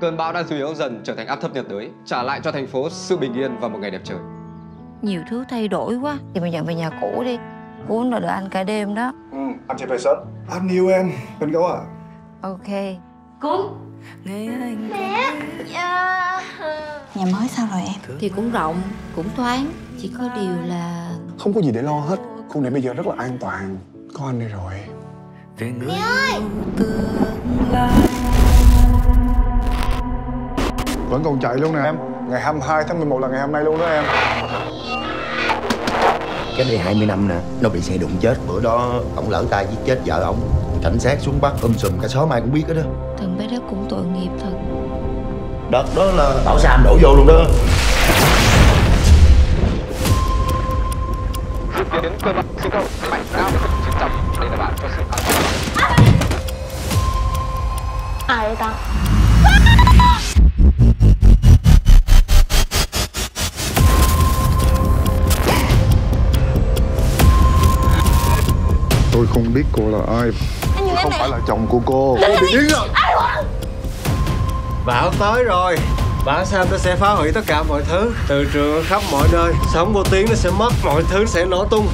Cơn bão đang suy yếu dần trở thành áp thấp nhiệt đới, trả lại cho thành phố sự bình yên và một ngày đẹp trời. Nhiều thứ thay đổi quá Thì mình dẫn về nhà cũ đi Cô nó đợi anh cả đêm đó Ừ, anh sẽ về sớm. Anh yêu em, anh gấu à. Ok Nhà mới sao rồi em? Thì cũng rộng, cũng thoáng Chỉ có điều là Không có gì để lo hết. Khu này bây giờ rất là an toàn. Có anh đây rồi. Vẫn còn chạy luôn nè em. Ngày 22 tháng 11 là ngày hôm nay luôn đó em. Cách đây 20 năm nè, nó bị xe đụng chết. Bữa đó ổng lỡ tay giết chết vợ ổng. Cảnh sát xuống bắt um sùm cả xóm ai cũng biết hết đó. Thằng bé đó cũng tội nghiệp thật Đợt đó là Bảo Sam đổ vô luôn đó. Dự kiến cơn bão số 0 mạnh bão trên chậm để đảm bảo cho sự an toàn. Ai vậy ta? Tôi không biết cô là ai. Em Không phải là chồng của cô. Cô bị điên rồi. Bão tới rồi Bão sao nó sẽ phá hủy tất cả mọi thứ Từ trường khắp mọi nơi Sóng vô tiếng nó sẽ mất Mọi thứ sẽ nổ tung